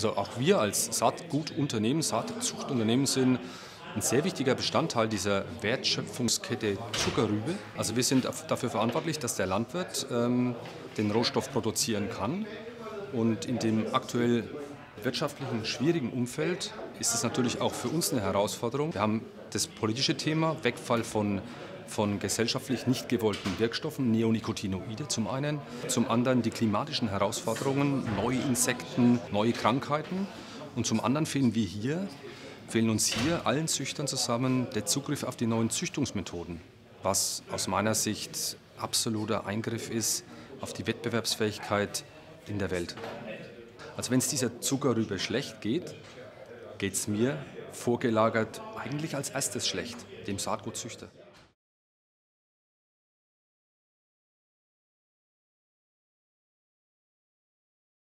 Also auch wir als Saatgutunternehmen, Saatzuchtunternehmen sind ein sehr wichtiger Bestandteil dieser Wertschöpfungskette Zuckerrübe. Also wir sind dafür verantwortlich, dass der Landwirt ähm, den Rohstoff produzieren kann. Und in dem aktuell wirtschaftlichen schwierigen Umfeld ist es natürlich auch für uns eine Herausforderung. Wir haben das politische Thema, Wegfall von von gesellschaftlich nicht gewollten Wirkstoffen, Neonicotinoide zum einen, zum anderen die klimatischen Herausforderungen, neue Insekten, neue Krankheiten und zum anderen fehlen wir hier, fehlen uns hier allen Züchtern zusammen der Zugriff auf die neuen Züchtungsmethoden, was aus meiner Sicht absoluter Eingriff ist auf die Wettbewerbsfähigkeit in der Welt. Also wenn es dieser Zuckerrübe schlecht geht, geht es mir vorgelagert eigentlich als erstes schlecht, dem Saatgutzüchter.